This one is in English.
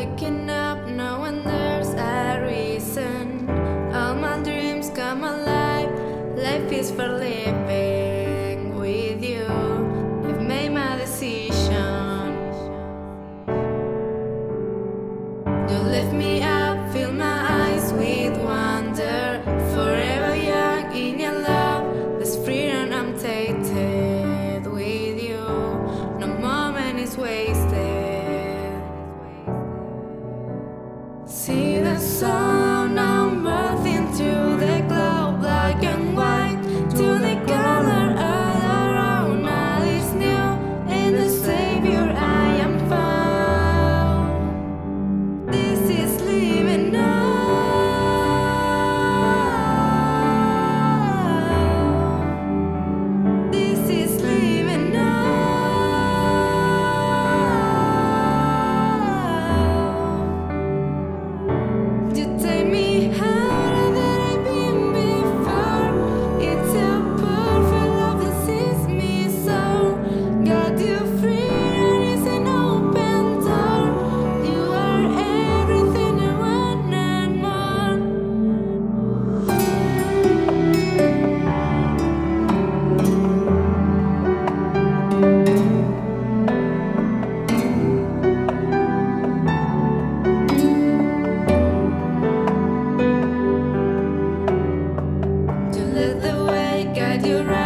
waking up knowing there's a reason. All my dreams come alive, life is for living. See the way guide you right